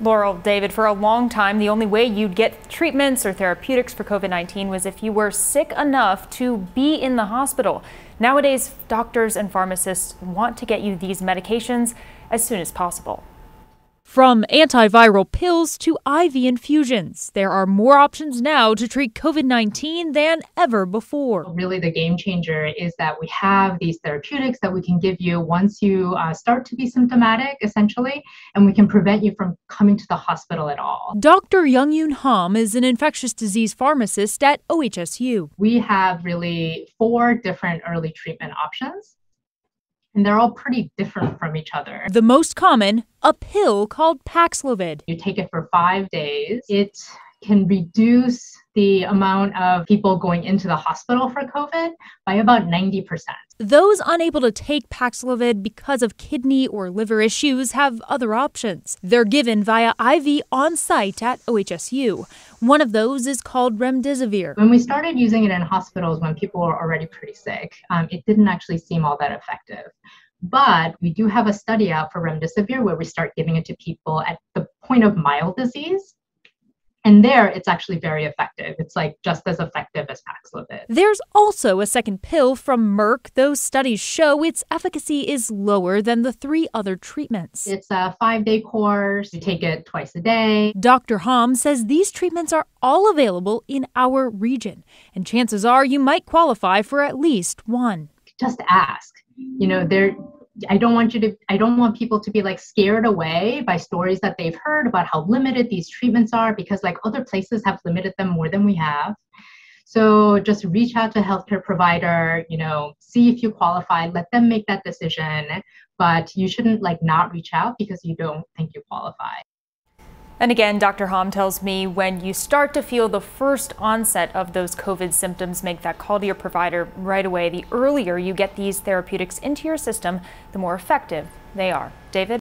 Laurel, David, for a long time, the only way you'd get treatments or therapeutics for COVID 19 was if you were sick enough to be in the hospital. Nowadays, doctors and pharmacists want to get you these medications as soon as possible. From antiviral pills to IV infusions, there are more options now to treat COVID 19 than ever before. Really, the game changer is that we have these therapeutics that we can give you once you uh, start to be symptomatic, essentially, and we can prevent you from coming to the hospital at all. Dr. Young Yoon Ham is an infectious disease pharmacist at OHSU. We have really four different early treatment options and they're all pretty different from each other. The most common, a pill called Paxlovid. You take it for five days. It can reduce the amount of people going into the hospital for COVID by about 90%. Those unable to take Paxlovid because of kidney or liver issues have other options. They're given via IV on site at OHSU. One of those is called remdesivir. When we started using it in hospitals when people were already pretty sick, um, it didn't actually seem all that effective. But we do have a study out for remdesivir where we start giving it to people at the point of mild disease and there, it's actually very effective. It's like just as effective as Paxlovid. There's also a second pill from Merck. Those studies show its efficacy is lower than the three other treatments. It's a five day course. You take it twice a day. Dr. Ham says these treatments are all available in our region, and chances are you might qualify for at least one. Just ask. You know, there I don't want you to, I don't want people to be like scared away by stories that they've heard about how limited these treatments are because like other places have limited them more than we have. So just reach out to a healthcare provider, you know, see if you qualify, let them make that decision, but you shouldn't like not reach out because you don't think you qualify. And again, Dr. Ham tells me when you start to feel the first onset of those COVID symptoms, make that call to your provider right away. The earlier you get these therapeutics into your system, the more effective they are. David?